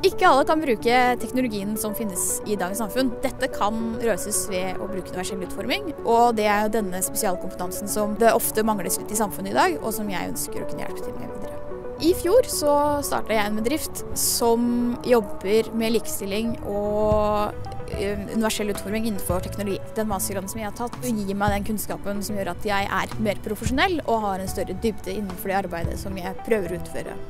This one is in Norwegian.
Ikke alle kan bruke teknologien som finnes i dagens samfunn. Dette kan løses ved å bruke universell utforming, og det er jo denne spesialkompetansen som det ofte mangles litt i samfunnet i dag, og som jeg ønsker å kunne hjelpe til med videre. I fjor så starta jeg en bedrift som jobber med likestilling og eh, universell utforming innenfor teknologi. Den mastergraden som jeg har tatt, gir meg den kunnskapen som gjør at jeg er mer profesjonell og har en større dybde innenfor det arbeidet som jeg prøver å utføre.